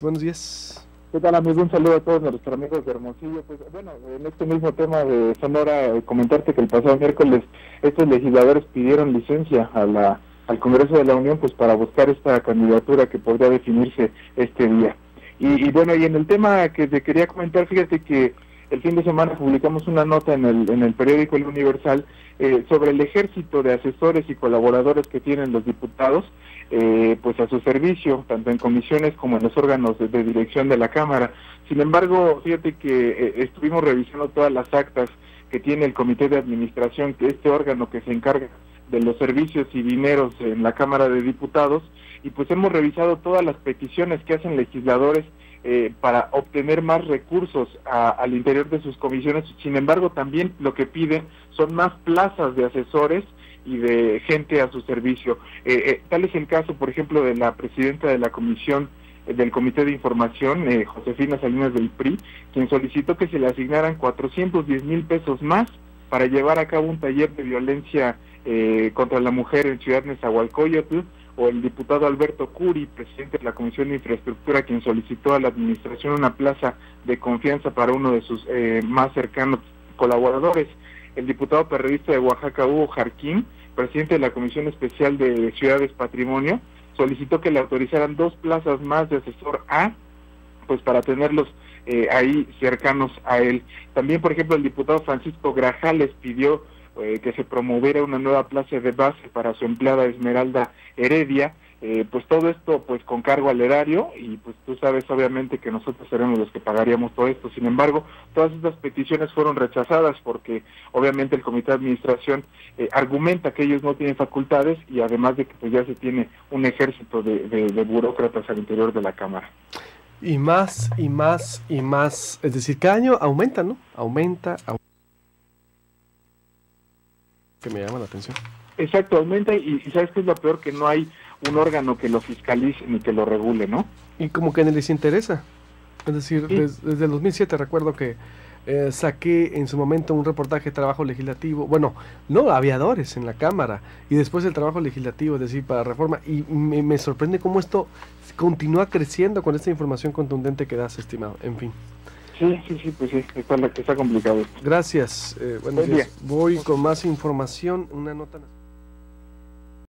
Buenos días. ¿Qué tal amigo? Un saludo a todos nuestros amigos de Hermosillo. Pues bueno, en este mismo tema de Sonora, eh, comentarte que el pasado miércoles estos legisladores pidieron licencia a la, al Congreso de la Unión pues para buscar esta candidatura que podría definirse este día. Y, bueno, y en el tema que te quería comentar, fíjate que el fin de semana publicamos una nota en el, en el periódico El Universal eh, sobre el ejército de asesores y colaboradores que tienen los diputados eh, pues a su servicio, tanto en comisiones como en los órganos de, dirección de la Cámara. Sin embargo, fíjate que eh, estuvimos revisando todas las actas que tiene el Comité de Administración, que este órgano que se encarga de los servicios y dineros en la Cámara de Diputados, y pues hemos revisado todas las peticiones que hacen legisladores eh, para obtener más recursos al interior de sus comisiones. Sin embargo, también lo que piden son más plazas de asesores y de gente a su servicio. Eh, eh, tal es el caso, por ejemplo, de la presidenta de la comisión eh, del Comité de Información, Josefina Salinas del PRI, quien solicitó que se le asignaran 410 mil pesos más para llevar a cabo un taller de violencia contra la mujer en Ciudad Nezahualcóyotl, o el diputado Alberto Curi, presidente de la Comisión de Infraestructura, quien solicitó a la administración una plaza de confianza para uno de sus más cercanos colaboradores. El diputado periodista de Oaxaca, Hugo Jarquín, presidente de la Comisión Especial de Ciudades Patrimonio, solicitó que le autorizaran dos plazas más de asesor A, pues para tenerlos eh, ahí cercanos a él. También, por ejemplo, el diputado Francisco Grajales pidió eh, que se promoviera una nueva plaza de base para su empleada Esmeralda Heredia, eh, pues todo esto pues con cargo al erario y pues tú sabes obviamente que nosotros seremos los que pagaríamos todo esto. Sin embargo, todas estas peticiones fueron rechazadas porque obviamente el comité de administración eh, argumenta que ellos no tienen facultades y además de que pues ya se tiene un ejército de, burócratas al interior de la Cámara. Y más y más y más, es decir, cada año aumenta, ¿no? Aumenta, aumenta. Que me llama la atención. Exacto, aumenta y, y sabes que es lo peor que no hay un órgano que lo fiscalice ni que lo regule, ¿no? Y como que no les interesa. Es decir, desde el 2007 recuerdo que eh, saqué en su momento un reportaje de trabajo legislativo, bueno, no aviadores en la Cámara, y después el trabajo legislativo, es decir, para reforma, y me, sorprende cómo esto continúa creciendo con esta información contundente que das, estimado. En fin. Sí, sí, sí, pues sí, está, está complicado. Gracias. Eh, buenos días. Voy con más información, una nota.